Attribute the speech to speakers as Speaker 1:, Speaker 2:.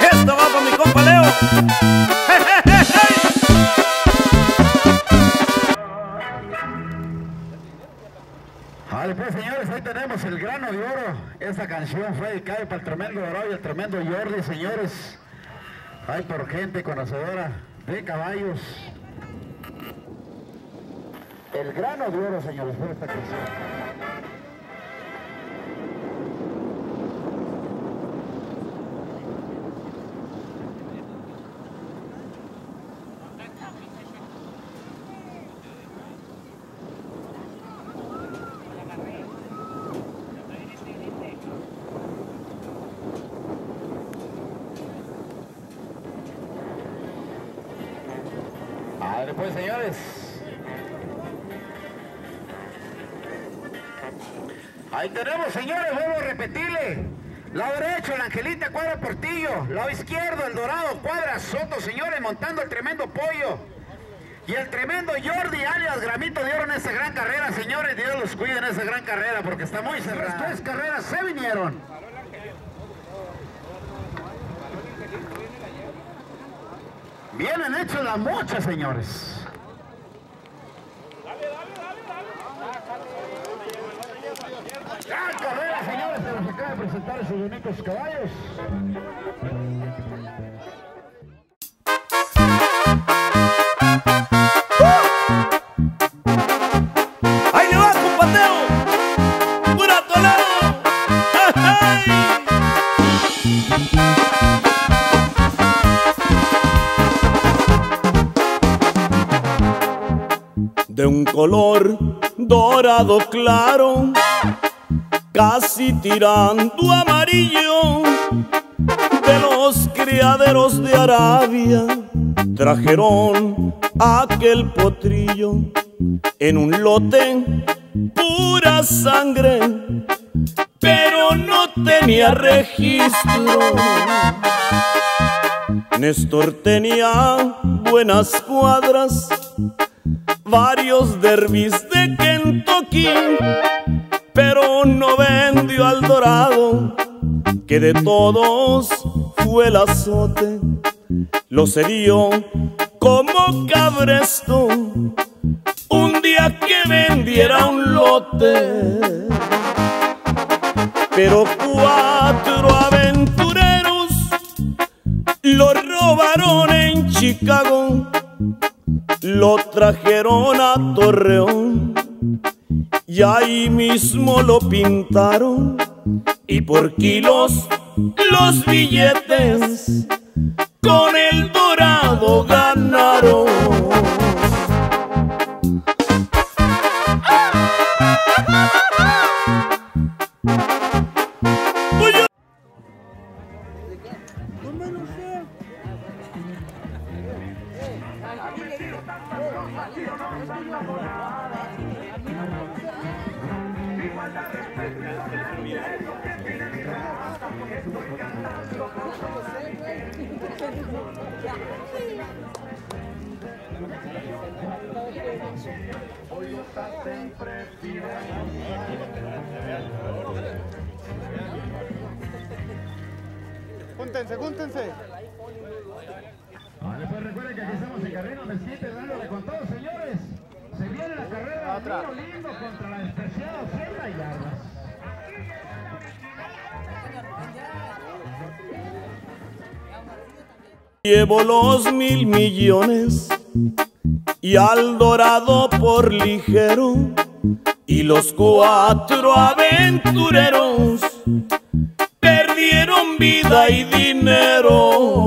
Speaker 1: Esta va para mi
Speaker 2: pues el grano de oro. Esta canción fue dedicada para tremendo y el tremendo Jordi, señores. Hay por gente conocedora de caballos. El grano de oro, señores, fue esta canción. Pues señores. Ahí tenemos, señores, vuelvo a repetirle. Lado derecho, el Angelita Cuadra Portillo. Lado izquierdo, el Dorado Cuadra Soto, señores, montando el tremendo pollo. Y el tremendo Jordi alias Gramito de Oro en esa gran carrera, señores. Dios los cuide en esa gran carrera porque está muy cerrada. Tres carreras se vinieron. Vienen hechos las muchas, señores. Gran carrera, señores, se nos acaba de presentar esos bonitos caballos.
Speaker 1: De un color dorado claro, casi tirando amarillo, de los criaderos de Arabia, trajeron aquel potrillo en un lote pura sangre, pero no tenía registro. Néstor tenía buenas cuadras, varios derbis de Kentucky, pero no vendió al dorado, que de todos fue el azote. Lo cedió como cabresto un día que vendiera un lote. Pero cuatro aventureros lo robaron en Chicago, lo trajeron a Torreón y ahí mismo lo pintaron y por kilos los billetes con el dorado ganaron.
Speaker 3: Júntense, júntense.
Speaker 2: Vale, pues recuerden que aquí estamos en Carrino Mezquite, dándole con todos, señores. Se viene la carrera
Speaker 3: Otra.
Speaker 2: Niño lindo contra la despreciada Zelda Yardas.
Speaker 1: Llevo los mil millones y al dorado por ligero y los cuatro aventureros perdieron vida y dinero.